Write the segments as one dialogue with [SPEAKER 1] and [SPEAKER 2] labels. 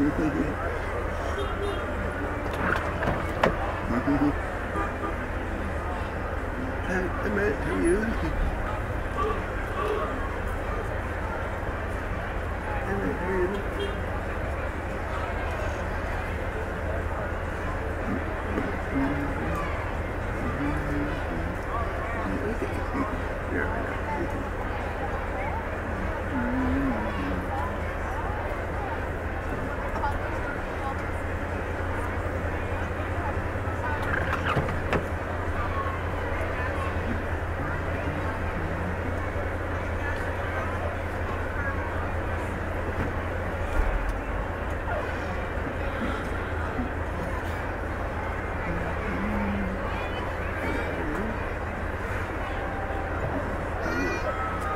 [SPEAKER 1] Are you? Hi, Matt. How are you? Yeah, I know.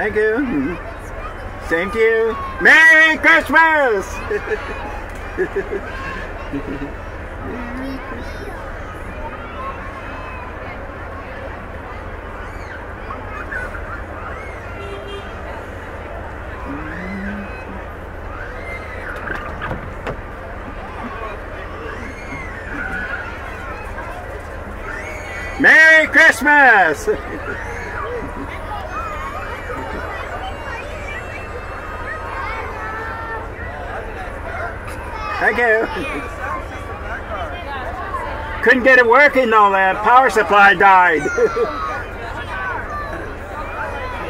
[SPEAKER 1] Thank you. Thank you. Merry Christmas! Merry Christmas. Thank you. Couldn't get it working though, the power supply died. power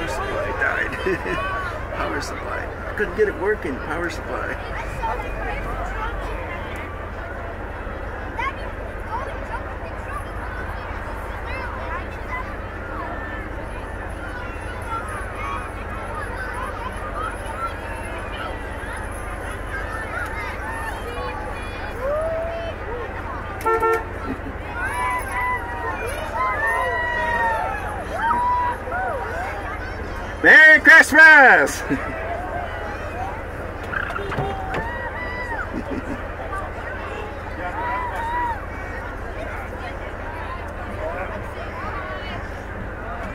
[SPEAKER 1] supply died. power supply. Couldn't get it working, power supply. Merry Christmas!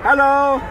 [SPEAKER 1] Hello!